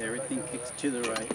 Everything kicks to the right.